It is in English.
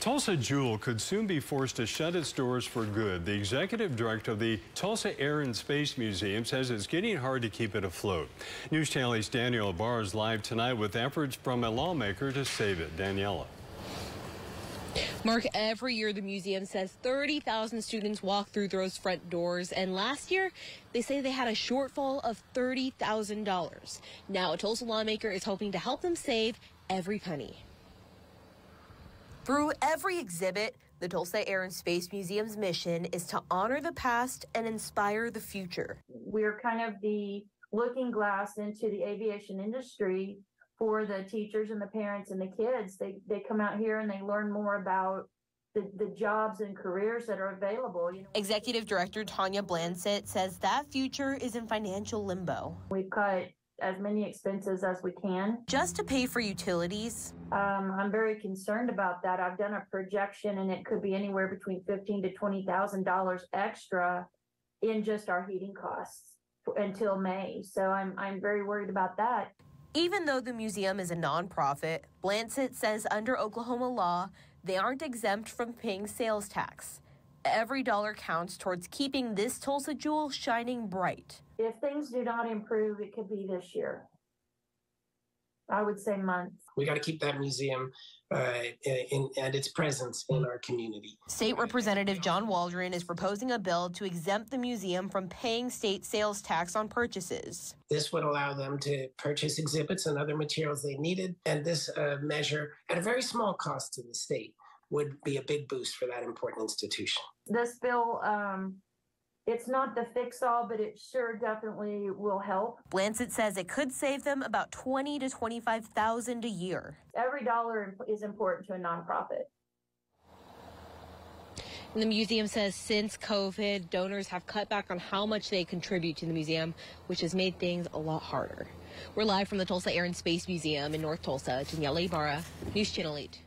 Tulsa Jewel could soon be forced to shut its doors for good. The executive director of the Tulsa Air and Space Museum says it's getting hard to keep it afloat. News Channel 8's Daniela Ibarra is live tonight with efforts from a lawmaker to save it. Daniela. Mark, every year the museum says 30,000 students walk through those front doors, and last year they say they had a shortfall of $30,000. Now a Tulsa lawmaker is hoping to help them save every penny. Through every exhibit, the Tulsa Air and Space Museum's mission is to honor the past and inspire the future. We're kind of the looking glass into the aviation industry for the teachers and the parents and the kids. They they come out here and they learn more about the, the jobs and careers that are available. You know, Executive Director Tanya Blansett says that future is in financial limbo. We've cut as many expenses as we can. Just to pay for utilities? Um, I'm very concerned about that. I've done a projection and it could be anywhere between fifteen to twenty thousand dollars extra in just our heating costs until May. So I'm I'm very worried about that. Even though the museum is a nonprofit, Blansett says under Oklahoma law, they aren't exempt from paying sales tax. Every dollar counts towards keeping this Tulsa jewel shining bright. If things do not improve, it could be this year. I would say months. We got to keep that museum uh, in, and its presence in our community. State Representative John Waldron is proposing a bill to exempt the museum from paying state sales tax on purchases. This would allow them to purchase exhibits and other materials they needed, and this uh, measure, at a very small cost to the state, would be a big boost for that important institution. This bill um, it's not the fix all, but it sure definitely will help. Blansett says it could save them about twenty to twenty-five thousand a year. Every dollar is important to a nonprofit. And the museum says since COVID, donors have cut back on how much they contribute to the museum, which has made things a lot harder. We're live from the Tulsa Air and Space Museum in North Tulsa. Daniela Ibarra, News Channel 8.